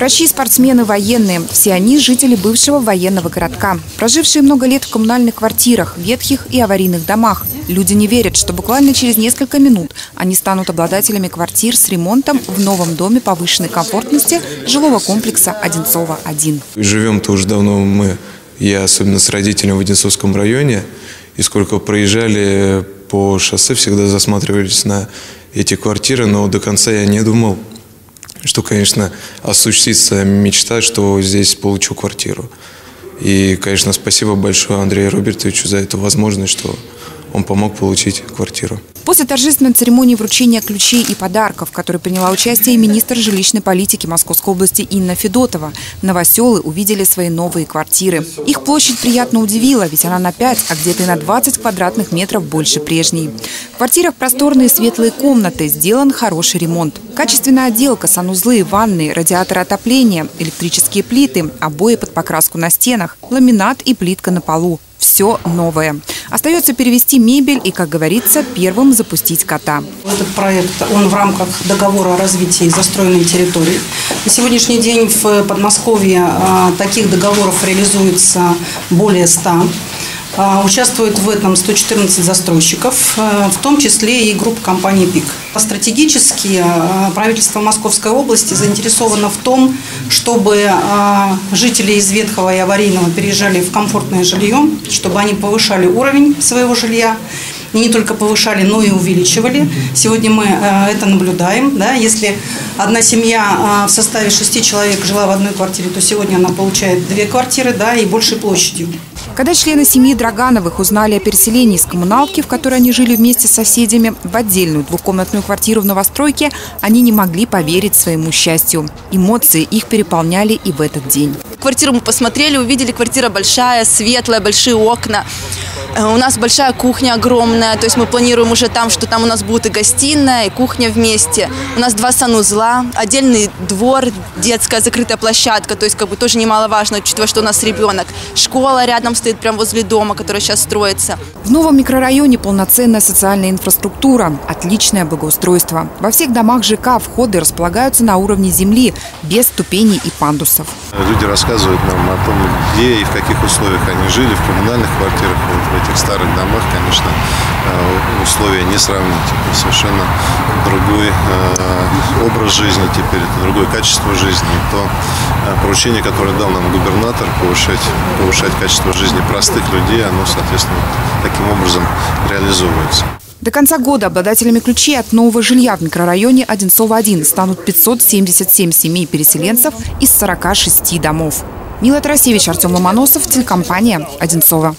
Врачи, спортсмены, военные – все они жители бывшего военного городка. Прожившие много лет в коммунальных квартирах, ветхих и аварийных домах. Люди не верят, что буквально через несколько минут они станут обладателями квартир с ремонтом в новом доме повышенной комфортности жилого комплекса «Одинцова-1». Живем-то уже давно мы, я особенно с родителями в Одинцовском районе. И сколько проезжали по шоссе, всегда засматривались на эти квартиры, но до конца я не думал, что, конечно, осуществится мечта, что здесь получу квартиру. И, конечно, спасибо большое Андрею Робертовичу за эту возможность, что он помог получить квартиру. После торжественной церемонии вручения ключей и подарков, в которой приняла участие министр жилищной политики Московской области Инна Федотова, новоселы увидели свои новые квартиры. Их площадь приятно удивила, ведь она на 5, а где-то и на 20 квадратных метров больше прежней. В квартирах просторные светлые комнаты, сделан хороший ремонт. Качественная отделка, санузлы, ванны, радиаторы отопления, электрические плиты, обои под покраску на стенах, ламинат и плитка на полу. Все новое. Остается перевести мебель и, как говорится, первым запустить кота. Этот проект, он в рамках договора о развитии застроенной территории. На сегодняшний день в Подмосковье а, таких договоров реализуется более 100. А, участвует в этом 114 застройщиков, э, в том числе и группа компании ПИК. Стратегически э, правительство Московской области заинтересовано в том, чтобы э, жители из ветхого и аварийного переезжали в комфортное жилье, чтобы они повышали уровень своего жилья не только повышали, но и увеличивали. Сегодня мы это наблюдаем. Да? Если одна семья в составе шести человек жила в одной квартире, то сегодня она получает две квартиры да, и большей площадью. Когда члены семьи Драгановых узнали о переселении из коммуналки, в которой они жили вместе с соседями, в отдельную двухкомнатную квартиру в новостройке, они не могли поверить своему счастью. Эмоции их переполняли и в этот день. Квартиру мы посмотрели, увидели, квартира большая, светлая, большие окна. Э, у нас большая кухня огромная, то есть мы планируем уже там, что там у нас будет и гостиная, и кухня вместе. У нас два санузла, отдельный двор, детская закрытая площадка, то есть как бы тоже немаловажно, учитывая, что у нас ребенок. Школа рядом стоит прямо возле дома, которая сейчас строится. В новом микрорайоне полноценная социальная инфраструктура, отличное благоустройство. Во всех домах ЖК входы располагаются на уровне земли, без ступеней и пандусов. Люди рассказывают нам о том, где и в каких условиях они жили, в коммунальных квартирах, в этих старых домах, конечно, э, условия не сравнить. Это совершенно другой э, образ жизни теперь, это другое качество жизни. И то э, поручение, которое дал нам губернатор, повышать, повышать качество жизни простых людей, оно, соответственно, таким образом реализовывается. До конца года обладателями ключей от нового жилья в микрорайоне Одинцово-1 станут 577 семей переселенцев из 46 домов. Мила Тарасевич, Артем Ломоносов, телекомпания «Одинцова».